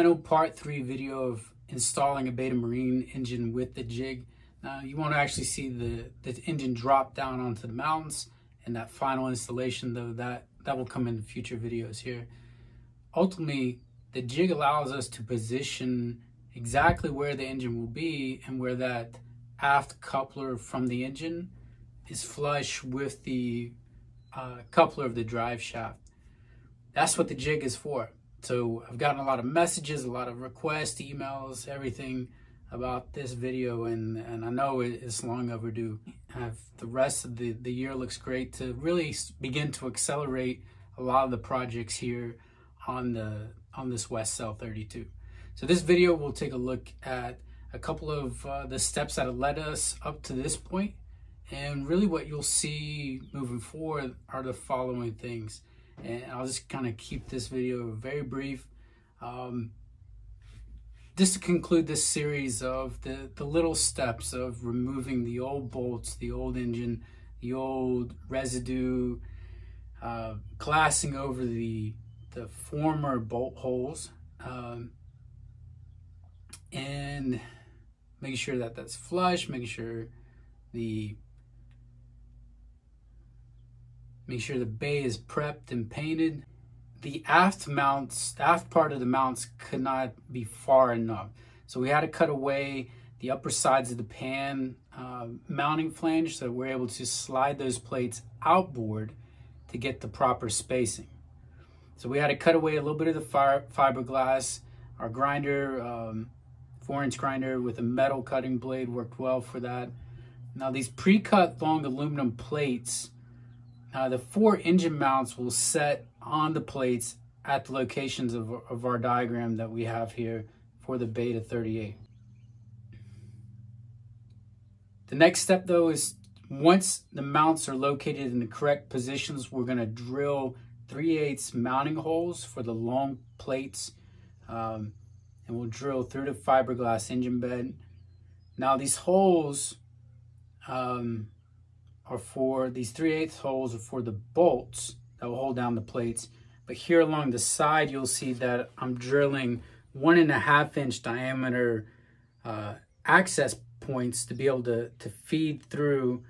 final part three video of installing a Beta Marine engine with the jig. Now you won't actually see the, the engine drop down onto the mounts and that final installation though that, that will come in future videos here. Ultimately, the jig allows us to position exactly where the engine will be and where that aft coupler from the engine is flush with the uh, coupler of the drive shaft. That's what the jig is for. So I've gotten a lot of messages, a lot of requests, emails, everything about this video and, and I know it's long overdue. Have the rest of the, the year looks great to really begin to accelerate a lot of the projects here on the on this Westsail 32. So this video will take a look at a couple of uh, the steps that have led us up to this point and really what you'll see moving forward are the following things and I'll just kind of keep this video very brief. Um, just to conclude this series of the, the little steps of removing the old bolts, the old engine, the old residue, uh, glassing over the, the former bolt holes, um, and making sure that that's flush, making sure the Make sure the bay is prepped and painted. The aft mounts, the aft part of the mounts could not be far enough. So we had to cut away the upper sides of the pan uh, mounting flange so we're able to slide those plates outboard to get the proper spacing. So we had to cut away a little bit of the fiberglass. Our grinder, um, four inch grinder with a metal cutting blade worked well for that. Now these pre-cut long aluminum plates uh, the four engine mounts will set on the plates at the locations of, of our diagram that we have here for the Beta 38. The next step though is once the mounts are located in the correct positions, we're gonna drill 3 8 mounting holes for the long plates. Um, and we'll drill through the fiberglass engine bed. Now these holes, um, are for, these 3 8 holes are for the bolts that will hold down the plates. But here along the side, you'll see that I'm drilling one and a half inch diameter uh, access points to be able to, to feed through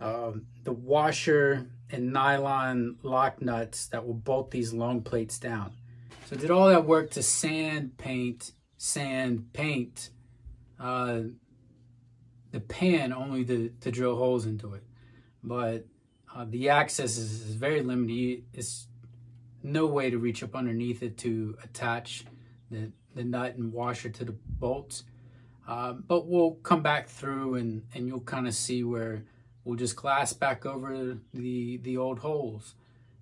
um, the washer and nylon lock nuts that will bolt these long plates down. So I did all that work to sand, paint, sand, paint uh, the pan only to, to drill holes into it but uh, the access is, is very limited. It's no way to reach up underneath it to attach the, the nut and washer to the bolts. Uh, but we'll come back through and, and you'll kind of see where we'll just glass back over the, the old holes.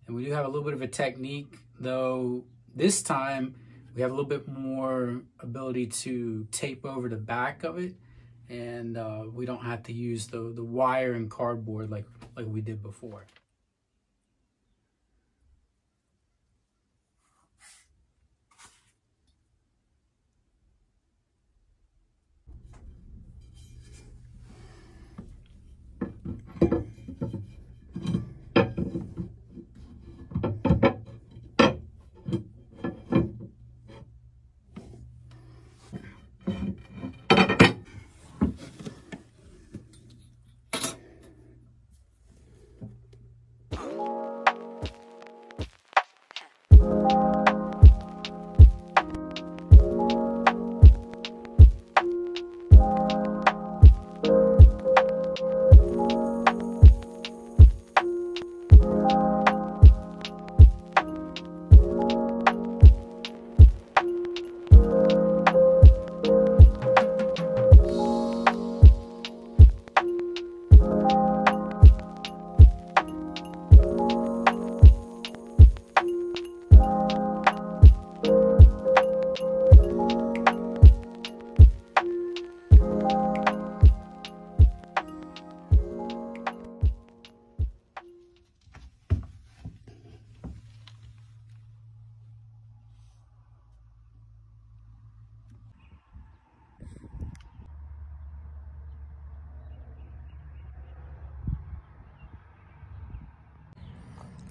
And we do have a little bit of a technique, though this time we have a little bit more ability to tape over the back of it and uh, we don't have to use the, the wire and cardboard like, like we did before.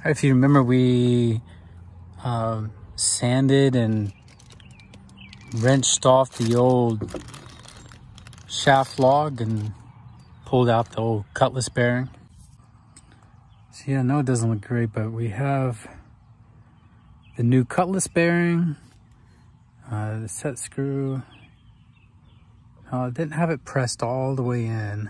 If you remember, we uh, sanded and wrenched off the old shaft log and pulled out the old cutlass bearing. So yeah, I know it doesn't look great, but we have the new cutlass bearing, uh, the set screw. Uh, didn't have it pressed all the way in.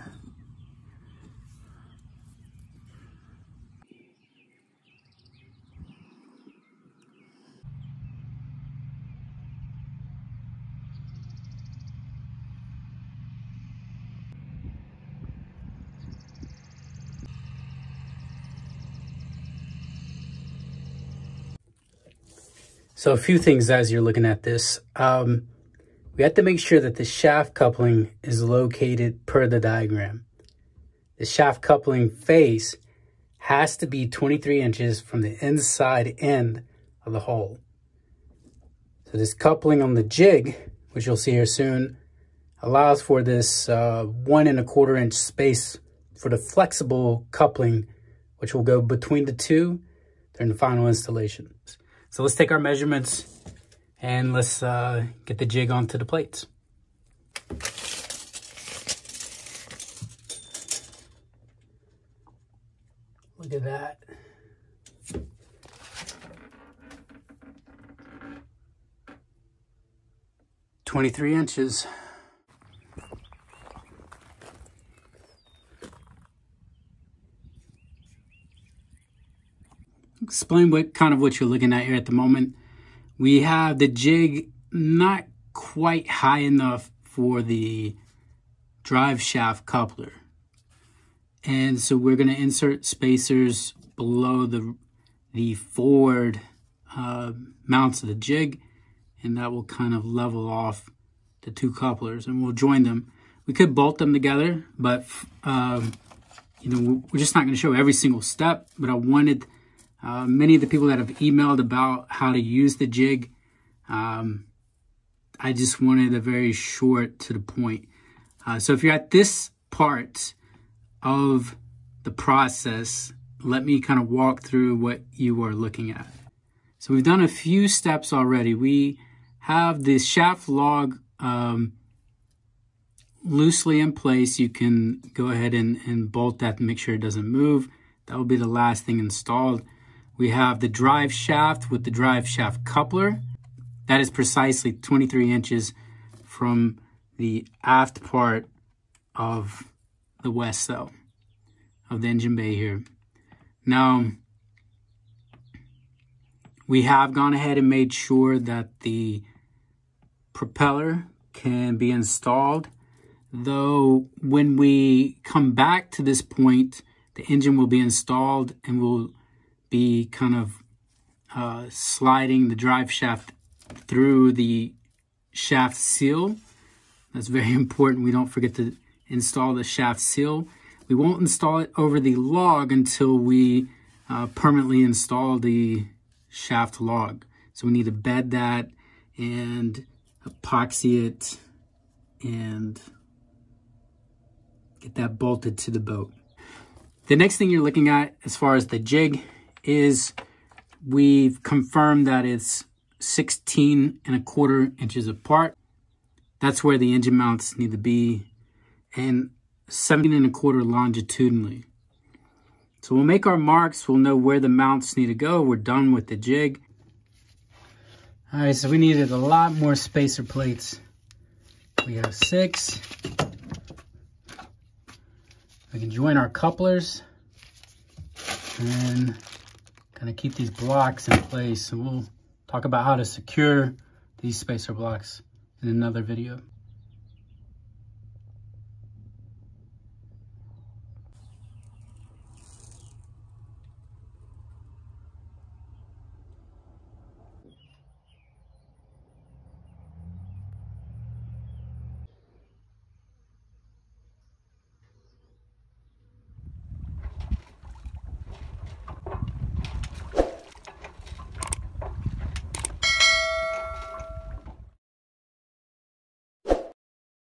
So a few things as you're looking at this. Um, we have to make sure that the shaft coupling is located per the diagram. The shaft coupling face has to be 23 inches from the inside end of the hole. So this coupling on the jig, which you'll see here soon, allows for this uh, one and a quarter inch space for the flexible coupling, which will go between the two during the final installation. So let's take our measurements and let's uh, get the jig onto the plates. Look at that. Twenty-three inches. Explain what kind of what you're looking at here at the moment. We have the jig not quite high enough for the drive shaft coupler. And so we're going to insert spacers below the, the forward uh, mounts of the jig, and that will kind of level off the two couplers, and we'll join them. We could bolt them together, but um, you know we're just not going to show every single step. But I wanted uh, many of the people that have emailed about how to use the jig, um, I just wanted a very short to the point. Uh, so if you're at this part of the process, let me kind of walk through what you are looking at. So we've done a few steps already. We have the shaft log um, loosely in place. You can go ahead and, and bolt that to make sure it doesn't move. That will be the last thing installed. We have the drive shaft with the drive shaft coupler. That is precisely 23 inches from the aft part of the west cell of the engine bay here. Now, we have gone ahead and made sure that the propeller can be installed, though when we come back to this point, the engine will be installed and will be kind of uh, sliding the drive shaft through the shaft seal. That's very important. We don't forget to install the shaft seal. We won't install it over the log until we uh, permanently install the shaft log. So we need to bed that and epoxy it and get that bolted to the boat. The next thing you're looking at as far as the jig is we've confirmed that it's 16 and a quarter inches apart. That's where the engine mounts need to be and 17 and a quarter longitudinally. So we'll make our marks. We'll know where the mounts need to go. We're done with the jig. All right, so we needed a lot more spacer plates. We have six. We can join our couplers and kind of keep these blocks in place. And we'll talk about how to secure these spacer blocks in another video.